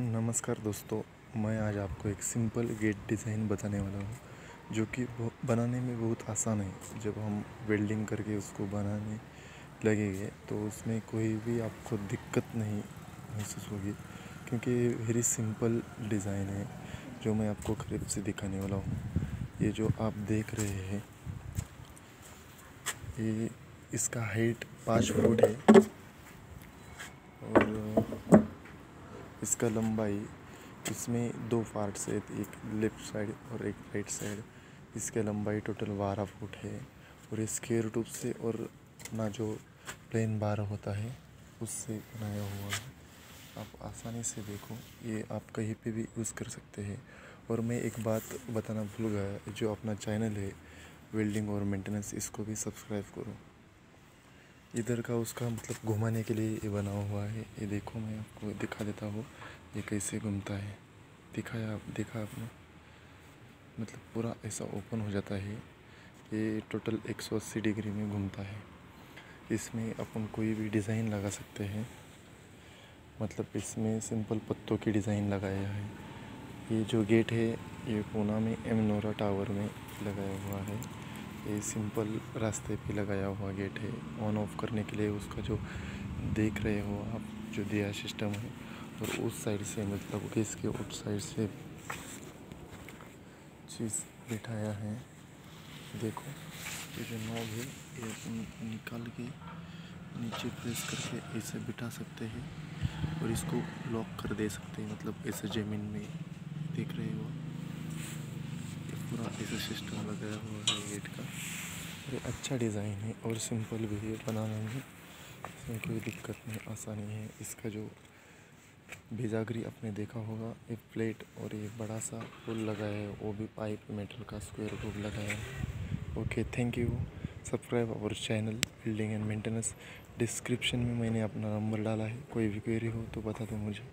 नमस्कार दोस्तों, मैं आज आपको एक सिंपल गेट डिज़ाइन बताने वाला हूँ, जो कि बनाने में बहुत आसान है। जब हम वेल्डिंग करके उसको बनाने लगेंगे तो उसमें कोई भी आपको दिक्कत नहीं महसूस होगी, क्योंकि ये वेरी सिंपल डिज़ाइन है, जो मैं आपको करीब से दिखाने वाला हूँ। ये जो आप देख रहे हैं, ये इसका हाइट पाँच फुट है। इसका लंबाई, इसमें दो पार्ट्स है एक लेफ़्ट साइड और एक राइट साइड इसका लंबाई टोटल बारह फुट है और स्केयर टूब से और अपना जो प्लेन बारह होता है, उससे बनाया हुआ है। आप आसानी से देखो, ये आप कहीं पे भी यूज़ कर सकते हैं। और मैं एक बात बताना भूल गया, जो अपना चैनल है वेल्डिंग और मेंटेनेंस इसको भी सब्सक्राइब करो। इधर का उसका मतलब घुमाने के लिए ये बना हुआ है। ये देखो मैं आपको दिखा देता हूँ, ये कैसे घूमता है। दिखाया आप, देखा आपने? मतलब पूरा ऐसा ओपन हो जाता है। ये टोटल 180 डिग्री में घूमता है। इसमें अपन कोई भी डिज़ाइन लगा सकते हैं। मतलब इसमें सिंपल पत्तों की डिज़ाइन लगाया है। ये जो गेट है, ये पूना में एम नोरा टावर में लगाया हुआ है। ये सिंपल रास्ते पे लगाया हुआ गेट है। ऑन ऑफ़ करने के लिए उसका जो देख रहे हो आप, जो दिया सिस्टम है, और उस साइड से मतलब के उस साइड से चीज़ बिठाया है। देखो, ये जो नॉब है, ये निकाल के नीचे प्रेस करके ऐसे बिठा सकते हैं और इसको लॉक कर दे सकते हैं। मतलब ऐसे ज़मीन में देख रहे हो पूरा ऐसे सिस्टम लगाया हुआ है गेट का। ये अच्छा डिज़ाइन है और सिंपल भी है बनाने में इसमें कोई दिक्कत नहीं, आसानी है। इसका जो भेजागरी आपने देखा होगा एक प्लेट और ये बड़ा सा पुल लगाया है, वो भी पाइप मेटल का स्क्वायर रूप लगाया है। Okay, thank you. Subscribe our channel, building and maintenance. Description में मैंने अपना नंबर डाला है, कोई भी क्वेरी हो तो बता दो मुझे।